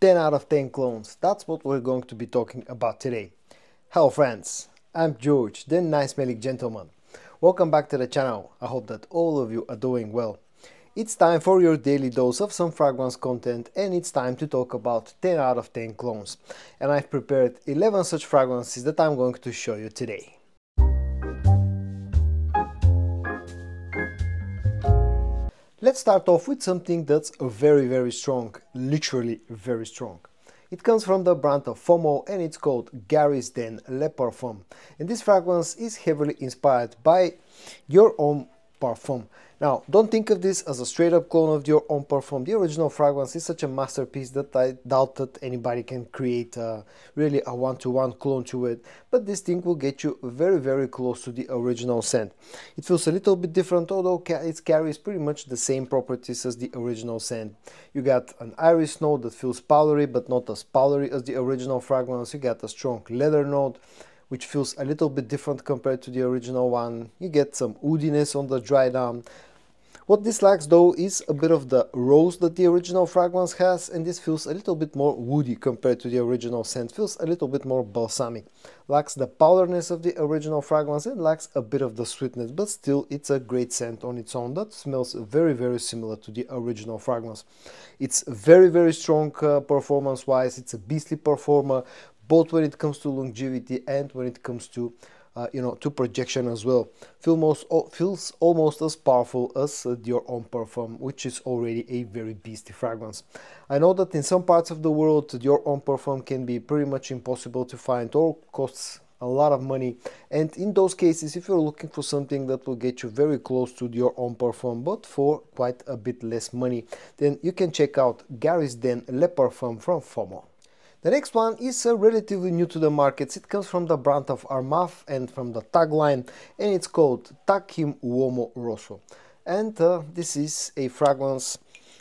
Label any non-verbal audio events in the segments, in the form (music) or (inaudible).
10 out of 10 clones. That's what we're going to be talking about today. Hello friends, I'm George, the nice smelling gentleman. Welcome back to the channel. I hope that all of you are doing well. It's time for your daily dose of some fragrance content and it's time to talk about 10 out of 10 clones. And I've prepared 11 such fragrances that I'm going to show you today. Let's start off with something that's very very strong, literally very strong. It comes from the brand of FOMO and it's called Gary's Den Le Parfum. And this fragrance is heavily inspired by Dior Homme Parfum. Now, don't think of this as a straight up clone of Dior Homme Parfum. The original fragrance is such a masterpiece that I doubt that anybody can create uh, really a one-to-one -one clone to it. But this thing will get you very, very close to the original scent. It feels a little bit different, although it carries pretty much the same properties as the original scent. You got an iris note that feels powdery, but not as powdery as the original fragrance. You got a strong leather note, which feels a little bit different compared to the original one. You get some woodiness on the dry down. What this lacks though is a bit of the rose that the original fragrance has and this feels a little bit more woody compared to the original scent, feels a little bit more balsamic. Lacks the powderness of the original fragrance and lacks a bit of the sweetness, but still it's a great scent on its own that smells very very similar to the original fragrance. It's very very strong uh, performance wise, it's a beastly performer both when it comes to longevity and when it comes to uh, you know, to projection as well. Feels, feels almost as powerful as uh, Dior Homme Parfum, which is already a very beastly fragrance. I know that in some parts of the world, Dior Homme perfume can be pretty much impossible to find or costs a lot of money and in those cases if you're looking for something that will get you very close to Dior Homme perfume but for quite a bit less money then you can check out Gary's Den Le Parfum from FOMO. The next one is uh, relatively new to the markets. It comes from the brand of Armaf and from the tagline and it's called Tag Him Uomo Rosso. And uh, this is a fragrance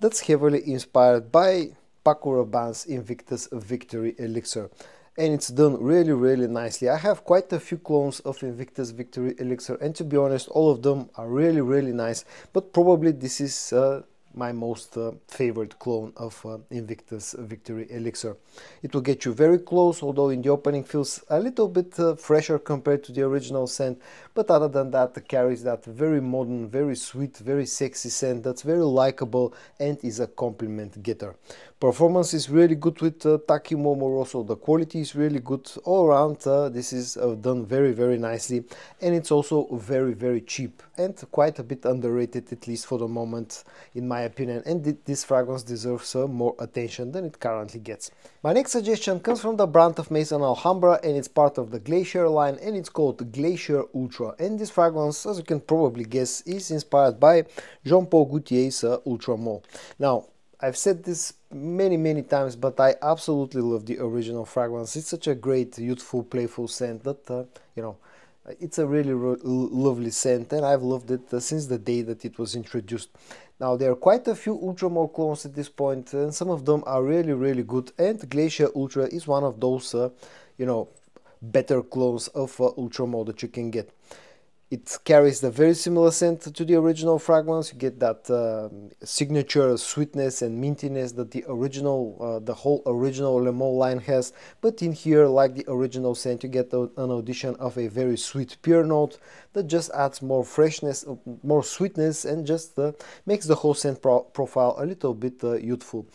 that's heavily inspired by Paco Rabanne's Invictus Victory Elixir. And it's done really, really nicely. I have quite a few clones of Invictus Victory Elixir and to be honest, all of them are really, really nice. But probably this is uh, my most uh, favorite clone of uh, Invictus Victory Elixir. It will get you very close, although in the opening feels a little bit uh, fresher compared to the original scent, but other than that carries that very modern, very sweet, very sexy scent that's very likable and is a compliment getter. Performance is really good with uh, Tag Him Uomo Rosso, the quality is really good all around, uh, this is uh, done very very nicely and it's also very very cheap and quite a bit underrated at least for the moment in my opinion and th this fragrance deserves uh, more attention than it currently gets. My next suggestion comes from the brand of Maison Alhambra and it's part of the Glacier line and it's called Glacier Ultra and this fragrance as you can probably guess is inspired by Jean-Paul Gaultier's uh, Ultra Male. Now I've said this many many times but I absolutely love the original fragrance. It's such a great youthful playful scent that uh, you know it's a really lovely scent and I've loved it uh, since the day that it was introduced. Now there are quite a few Ultra Male clones at this point and some of them are really really good and Glacier Ultra is one of those uh, you know better clones of uh, Ultra Male that you can get. It carries the very similar scent to the original fragrance. You get that uh, signature sweetness and mintiness that the original, uh, the whole original Le Male line has. But in here, like the original scent, you get an addition of a very sweet pear note that just adds more freshness, more sweetness, and just uh, makes the whole scent pro profile a little bit uh, youthful.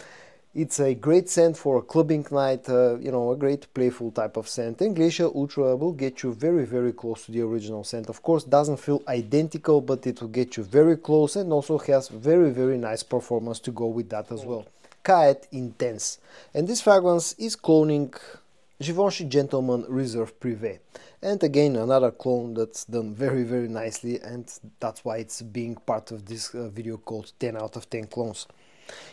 It's a great scent for a clubbing night, uh, you know, a great playful type of scent. And Glacier Ultra will get you very, very close to the original scent. Of course, doesn't feel identical, but it will get you very close and also has very, very nice performance to go with that as well. Qaa'ed Intense. And this fragrance is cloning Givenchy Gentleman Reserve Privé. And again, another clone that's done very, very nicely, and that's why it's being part of this uh, video called 10 out of 10 clones.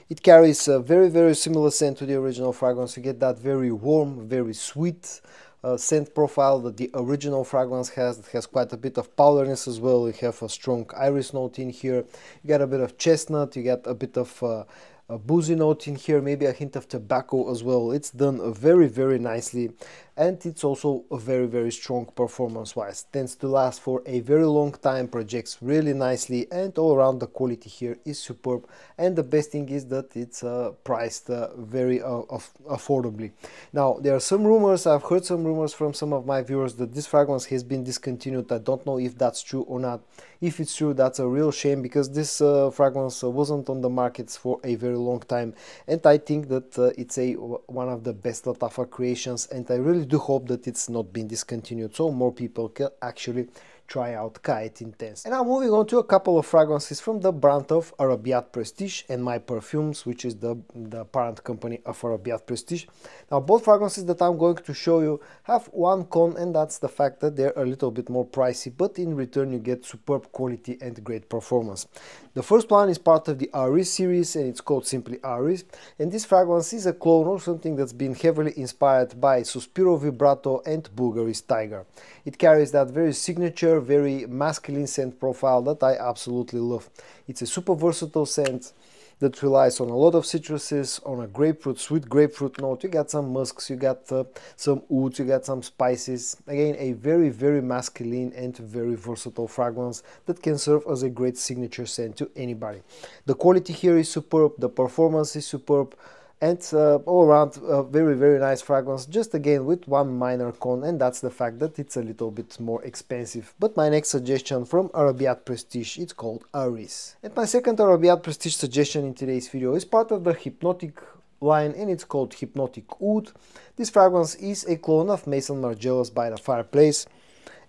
It carries a very, very similar scent to the original fragrance. You get that very warm, very sweet uh, scent profile that the original fragrance has. It has quite a bit of powderness as well. You have a strong iris note in here. You get a bit of chestnut. You get a bit of uh, a boozy note in here, maybe a hint of tobacco as well. It's done very, very nicely and it's also a very, very strong performance-wise. Tends to last for a very long time, projects really nicely and all around the quality here is superb and the best thing is that it's uh, priced uh, very uh, affordably. Now there are some rumors, I've heard some rumors from some of my viewers that this fragrance has been discontinued. I don't know if that's true or not. If it's true, that's a real shame because this uh, fragrance wasn't on the markets for a very long time and I think that uh, it's a one of the best Lattafa creations and I really do hope that it's not been discontinued so more people can actually try out Qaa'ed Intense. And now moving on to a couple of fragrances from the brand of Arabiyat Prestige and My Perfumes, which is the, the parent company of Arabiyat Prestige. Now both fragrances that I'm going to show you have one con and that's the fact that they're a little bit more pricey, but in return you get superb quality and great performance. The first one is part of the Aariz series and it's called simply Aariz. And this fragrance is a clone or something that's been heavily inspired by Sospiro Vibrato and Bulgari's Tygar. It carries that very signature, very masculine scent profile that I absolutely love. It's a super versatile scent that relies on a lot of citruses, on a grapefruit, sweet grapefruit note. You got some musks, you got uh, some woods, you got some spices. Again, a very, very masculine and very versatile fragrance that can serve as a great signature scent to anybody. The quality here is superb, the performance is superb and uh, all around uh, very very nice fragrance. Just again with one minor con and that's the fact that it's a little bit more expensive. But my next suggestion from Arabiyat Prestige it's called Aariz. And my second Arabiyat Prestige suggestion in today's video is part of the Hypnotic line and it's called Hypnotic Oud. This fragrance is a clone of Maison Margiela's by the Fireplace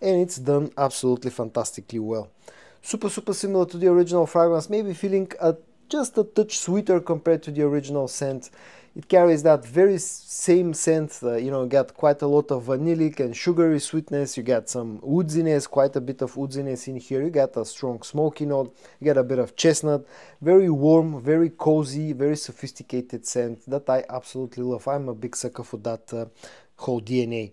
and it's done absolutely fantastically well. Super super similar to the original fragrance maybe feeling a just a touch sweeter compared to the original scent. It carries that very same scent, uh, you know, got quite a lot of vanillic and sugary sweetness, you get some woodiness, quite a bit of woodiness in here, you get a strong smoky note, you get a bit of chestnut, very warm, very cozy, very sophisticated scent that I absolutely love. I'm a big sucker for that uh, whole DNA.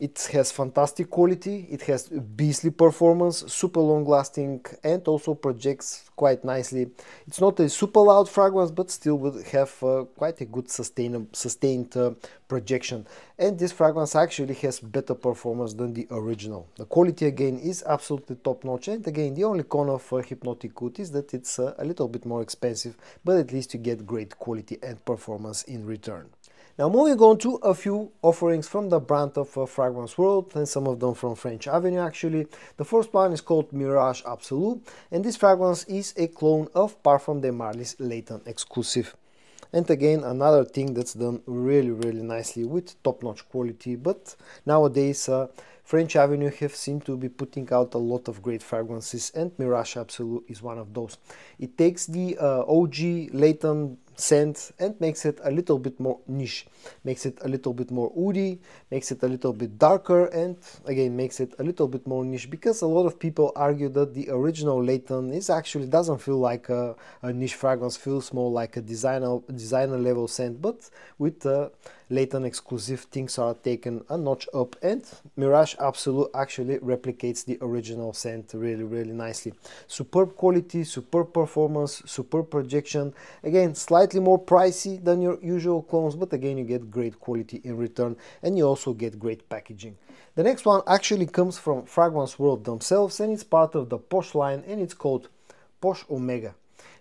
It has fantastic quality, it has beastly performance, super long lasting and also projects quite nicely. It's not a super loud fragrance but still would have uh, quite a good sustained, sustained uh, projection. And this fragrance actually has better performance than the original. The quality again is absolutely top notch and again the only con of uh, Hypnotic Oud is that it's uh, a little bit more expensive but at least you get great quality and performance in return. Now moving on to a few offerings from the brand of uh, Fragrance World and some of them from French Avenue actually. The first one is called Miraj Absolu and this fragrance is a clone of Parfums de Marly's Layton exclusive. And again another thing that's done really really nicely with top-notch quality but nowadays uh, French Avenue have seemed to be putting out a lot of great fragrances and Miraj Absolu is one of those. It takes the uh, OG Layton scent and makes it a little bit more niche. Makes it a little bit more woody makes it a little bit darker and again makes it a little bit more niche because a lot of people argue that the original Layton is actually doesn't feel like a, a niche fragrance feels more like a designer designer level scent but with uh, Layton exclusive things are taken a notch up and Miraj Absolute actually replicates the original scent really really nicely. Superb quality, superb performance, superb projection. Again slightly more pricey than your usual clones but again you get great quality in return and you also get great packaging. The next one actually comes from Fragrance World themselves and it's part of the Posh line and it's called Posh Omega.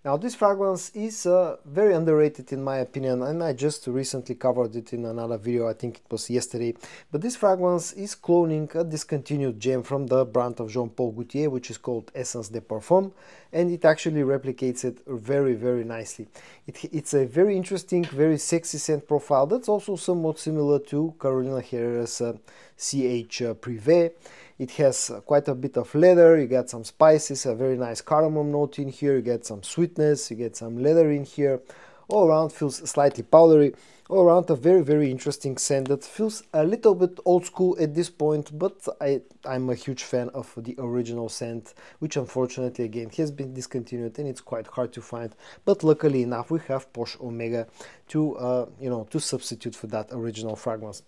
Now this fragrance is uh, very underrated in my opinion and I just recently covered it in another video, I think it was yesterday. But this fragrance is cloning a discontinued gem from the brand of Jean-Paul Gaultier which is called Essence de Parfum and it actually replicates it very very nicely. It, it's a very interesting, very sexy scent profile that's also somewhat similar to Carolina Herrera's uh, CH uh, Privé. It has uh, quite a bit of leather, you get some spices, a very nice cardamom note in here, you get some sweetness, you get some leather in here. All around feels slightly powdery, all around a very very interesting scent that feels a little bit old school at this point, but I, I'm a huge fan of the original scent, which unfortunately again has been discontinued and it's quite hard to find. But luckily enough we have Posh Omega to, uh, you know, to substitute for that original fragrance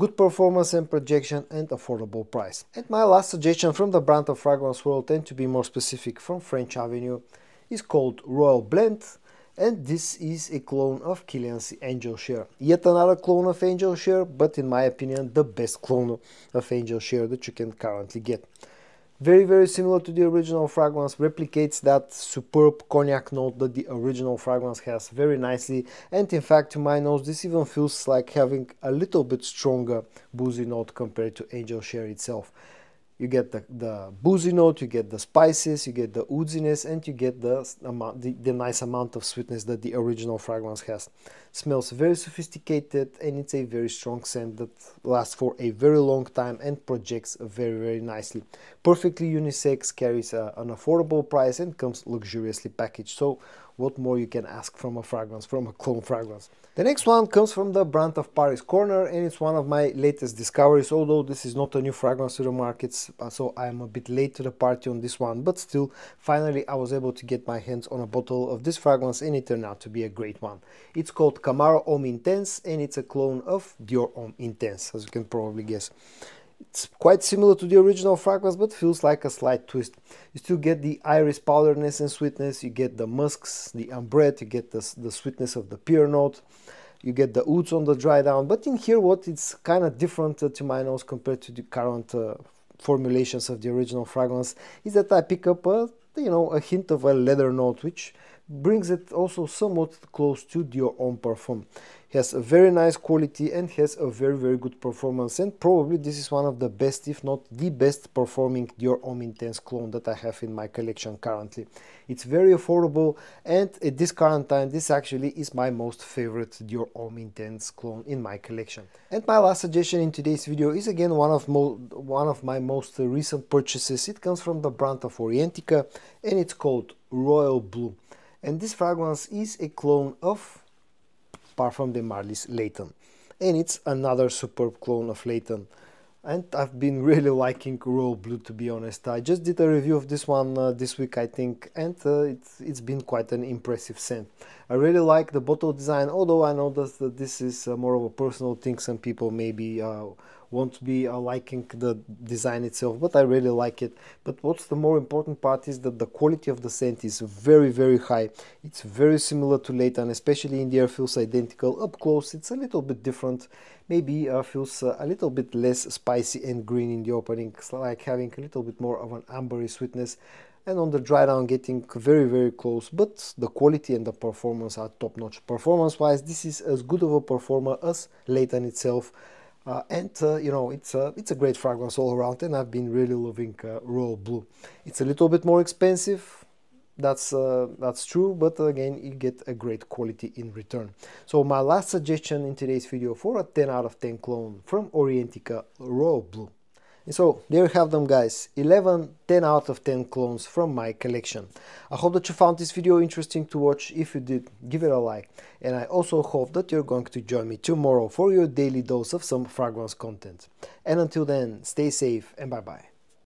good performance and projection and affordable price. And my last suggestion from the brand of Fragrance World and to be more specific from French Avenue is called Royal Blend and this is a clone of Kilian's Angel Share. Yet another clone of Angel Share, but in my opinion the best clone of Angel Share that you can currently get. Very very similar to the original fragrance, replicates that superb cognac note that the original fragrance has very nicely. And in fact to my nose this even feels like having a little bit stronger boozy note compared to Angel Share itself you get the, the boozy note, you get the spices, you get the oudziness, and you get the, the, the nice amount of sweetness that the original fragrance has. Smells very sophisticated and it's a very strong scent that lasts for a very long time and projects very very nicely. Perfectly unisex, carries a, an affordable price and comes luxuriously packaged. So what more you can ask from a fragrance, from a clone fragrance. The next one comes from the brand of Paris Corner and it's one of my latest discoveries, although this is not a new fragrance to the markets, uh, so I'm a bit late to the party on this one, but still, finally I was able to get my hands on a bottle of this fragrance and it turned out to be a great one. It's called Camaro Homme Intense and it's a clone of Dior Homme Intense, as you can probably guess. It's quite similar to the original fragrance, but feels like a slight twist. You still get the iris powderness and sweetness, you get the musks, the ambrette, you get the, the sweetness of the pear note, you get the ouds on the dry down. But in here, what it's kind of different uh, to my nose compared to the current uh, formulations of the original fragrance is that I pick up a, you know, a hint of a leather note, which brings it also somewhat close to Dior Homme perfume has a very nice quality and has a very very good performance and probably this is one of the best if not the best performing Dior Homme Intense clone that I have in my collection currently. It's very affordable and at this current time this actually is my most favorite Dior Homme Intense clone in my collection. And my last suggestion in today's video is again one of, one of my most recent purchases. It comes from the brand of Orientica and it's called Royal Bleu. And this fragrance is a clone of Parfums de Marly's Layton. And it's another superb clone of Layton. And I've been (laughs) really liking Royal Bleu to be honest. I just did a review of this one uh, this week I think and uh, it's, it's been quite an impressive scent. I really like the bottle design although I know that this is uh, more of a personal thing. Some people maybe uh, won't be uh, liking the design itself but I really like it. But what's the more important part is that the quality of the scent is very very high. It's very similar to Layton especially in the air feels identical. Up close it's a little bit different. Maybe uh, feels uh, a little bit less spicy and green in the opening. It's like having a little bit more of an ambery sweetness. And on the dry down getting very very close. But the quality and the performance are top notch performance wise this is as good of a performer as Layton itself uh, and uh, you know it's a it's a great fragrance all around and I've been really loving uh, Royal Bleu. It's a little bit more expensive that's uh, that's true but again you get a great quality in return. So my last suggestion in today's video for a 10 out of 10 clone from Orientica Royal Bleu so there you have them guys, 11 10 out of 10 clones from my collection. I hope that you found this video interesting to watch, if you did give it a like and I also hope that you're going to join me tomorrow for your daily dose of some fragrance content. And until then, stay safe and bye bye.